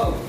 Oh.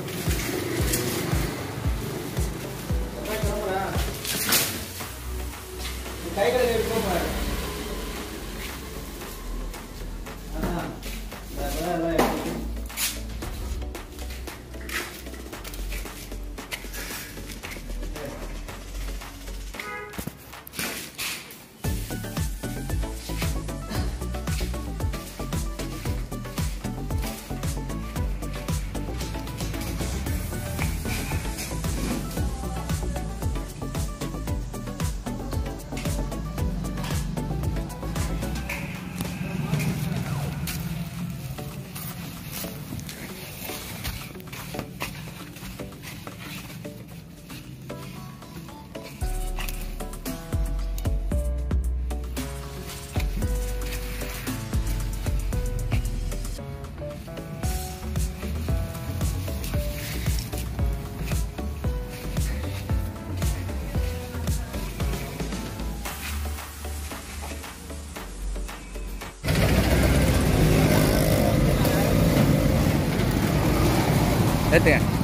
诶等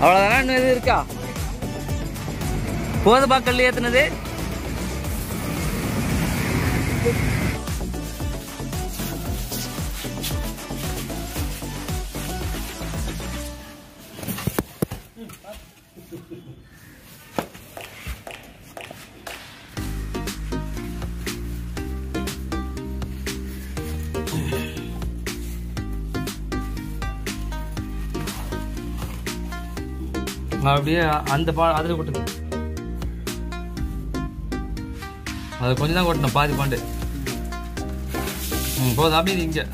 அவ்வளோதானா இன்னும் எது இருக்கா? போதுப்பா கல் ஏற்றுனது அப்படியே அந்த பா அதில் கொட்டுது. அது கொஞ்சம் தான் கொட்டணும் பாதி பாண்டு. ம் போதும் அப்படியே இங்கே.